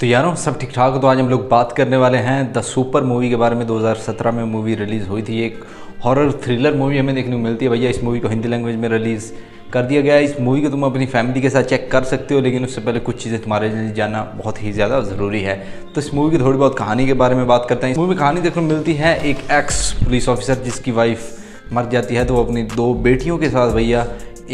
तो यारों, सब ठीक ठाक तो आज हम लोग बात करने वाले हैं द सुपर मूवी के बारे में। 2017 में मूवी रिलीज़ हुई थी। एक हॉरर थ्रिलर मूवी हमें देखने को मिलती है भैया। इस मूवी को हिंदी लैंग्वेज में रिलीज़ कर दिया गया है। इस मूवी को तुम अपनी फैमिली के साथ चेक कर सकते हो, लेकिन उससे पहले कुछ चीज़ें तुम्हारे लिए जानना बहुत ही ज़्यादा ज़रूरी है। तो इस मूवी की थोड़ी बहुत कहानी के बारे में बात करते हैं। इस मूवी में कहानी देखने को मिलती है एक एक्स पुलिस ऑफिसर जिसकी वाइफ मर जाती है। तो वो अपनी दो बेटियों के साथ भैया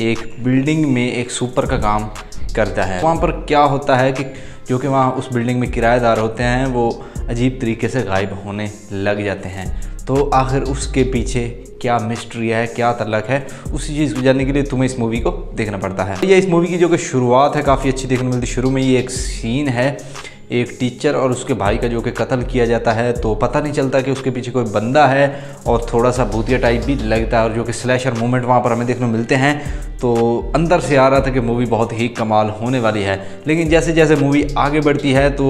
एक बिल्डिंग में एक सुपर का काम करता है। वहाँ पर क्या होता है कि जो कि वहाँ उस बिल्डिंग में किराएदार होते हैं, वो अजीब तरीके से गायब होने लग जाते हैं। तो आखिर उसके पीछे क्या मिस्ट्री है, क्या तलक है, उसी चीज़ को जानने के लिए तुम्हें इस मूवी को देखना पड़ता है। ये इस मूवी की जो कि शुरुआत है, काफ़ी अच्छी देखने मिलती शुरू में ये एक सीन है एक टीचर और उसके भाई का जो कि कत्ल किया जाता है तो पता नहीं चलता कि उसके पीछे कोई बंदा है और थोड़ा सा भूतिया टाइप भी लगता है और जो कि स्लैशर मूवमेंट वहाँ पर हमें देखने मिलते हैं। तो अंदर से आ रहा था कि मूवी बहुत ही कमाल होने वाली है। लेकिन जैसे जैसे मूवी आगे बढ़ती है तो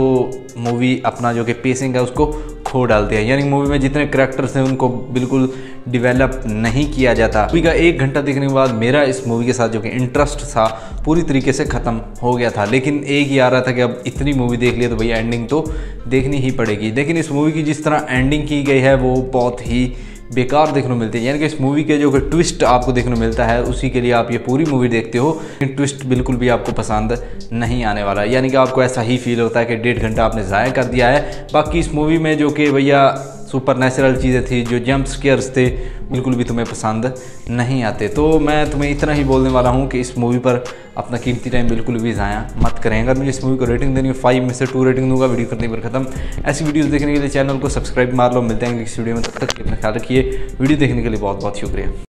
मूवी अपना जो कि पेसिंग है उसको खो डालते हैं। यानी मूवी में जितने करेक्टर्स हैं, उनको बिल्कुल डिवेलप नहीं किया जाता। मूवी का एक घंटा देखने के बाद मेरा इस मूवी के साथ जो कि इंटरेस्ट था, पूरी तरीके से ख़त्म हो गया था। लेकिन एक ही आ रहा था कि अब इतनी मूवी देख लिया तो भैया एंडिंग तो देखनी ही पड़ेगी। लेकिन इस मूवी की जिस तरह एंडिंग की गई है, वो बहुत ही बेकार देखने को मिलती है। यानी कि इस मूवी के जो ट्विस्ट आपको देखने को मिलता है, उसी के लिए आप ये पूरी मूवी देखते हो, लेकिन ट्विस्ट बिल्कुल भी आपको पसंद नहीं आने वाला यानी कि आपको ऐसा ही फील होता है कि डेढ़ घंटा आपने ज़ाया कर दिया है। बाकी इस मूवी में जो कि भैया सुपर नेचुरल चीज़ें थी, जो जंप स्केयर्स थे, बिल्कुल भी तुम्हें पसंद नहीं आते। तो मैं तुम्हें इतना ही बोलने वाला हूँ कि इस मूवी पर अपना कीमती टाइम बिल्कुल भी ज़ाया मत करें। अगर मुझे इस मूवी को रेटिंग देनी है फाइव में से टू रेटिंग दूँगा वीडियो करने पर खत्म। ऐसी वीडियोज़ देखने के लिए चैनल को सब्सक्राइब मार लो। मिलते हैं इस वीडियो में, तब तक अपना ख्याल रखिए। वीडियो देखने के लिए बहुत बहुत शुक्रिया।